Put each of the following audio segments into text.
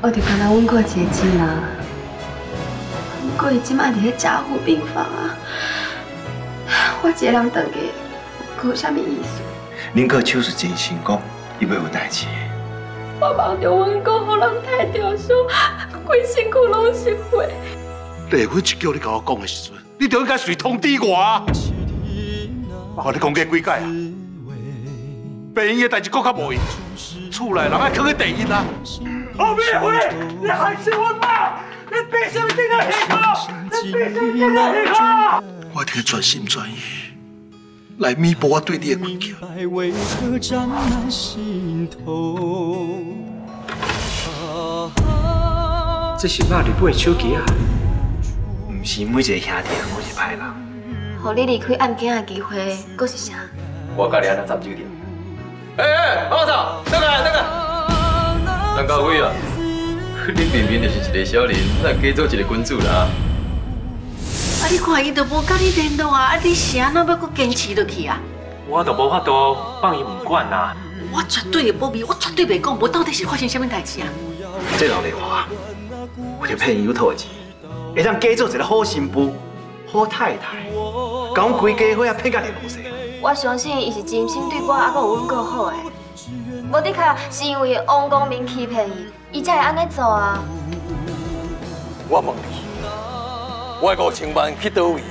我就跟他问过一个钱啊，不过伊即摆伫咧加护病房啊，我一个人等去，有啥物意思？恁哥手术真成功，伊袂有代志。我望着阮哥互人太着手，规身躯拢是血。丽芬一叫你甲我讲的时阵，你就应该随通知我。我你讲过几届啊？病院的代志搁较无用，厝内人爱扛去第一啊！后面会，你还是我妈，你闭上你的耳朵，你闭上你的耳朵。我一定全心全意来弥补我对你的亏欠。这是爸日本的手机啊！不是每一个兄弟都是歹人。互你离开案件的机会，搁是啥？我甲你安那站酒店。哎哎，王嫂，等下等下，陈高伟啊，你明明就是一个小人，哪假做一个君子啦？啊！你看伊都无甲你联络啊，啊！你是安怎要搁坚持落去啊？我都无法度放伊唔管啊。我绝对会保密，我绝对袂讲，无到底是发生什么代志啊？这老丽花，为了骗伊有套的钱，会当假做一个好新妇、好太太，把阮规家伙啊骗甲连落水。我相信伊是真心对我，还阁有阮哥好诶。无的确是因为王光明欺骗伊，伊才会安尼做啊。我问你，我五千万去倒位？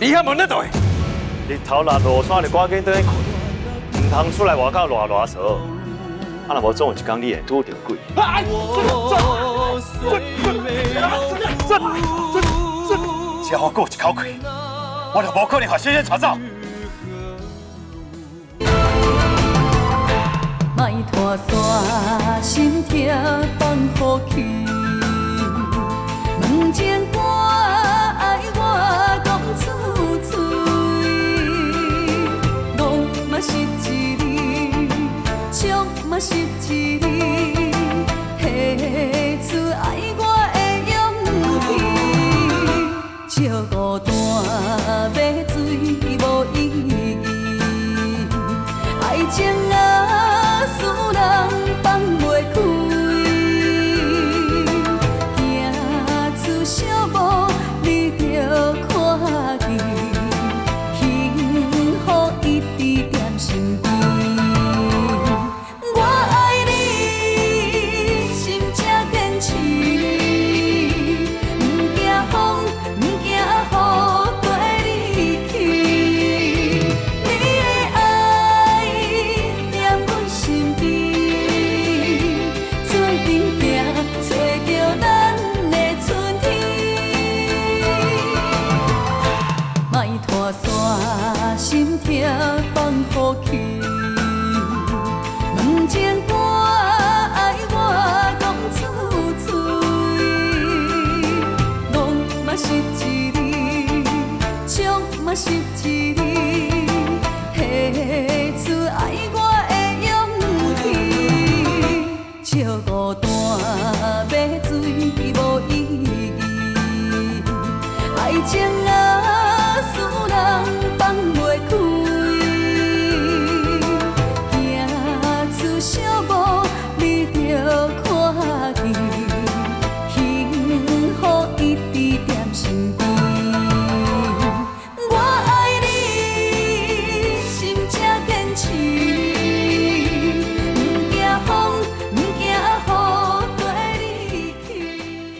你遐问得对？日头落落山就赶紧倒去困，唔通出来外口乱乱踅。啊，若无总有一天你会拄到鬼。哎，这这这这这这，只要我过一口气，我就无可能把先生带走。放好去。问情歌爱我讲出嘴，弄嘛是一字，唱嘛是一字，提出爱我的勇气。笑孤单要水无意义，爱情啊去。问情歌爱我讲出嘴，弄嘛是一字，唱嘛是一字，提出爱我的勇气。笑孤单要水无意义，爱情，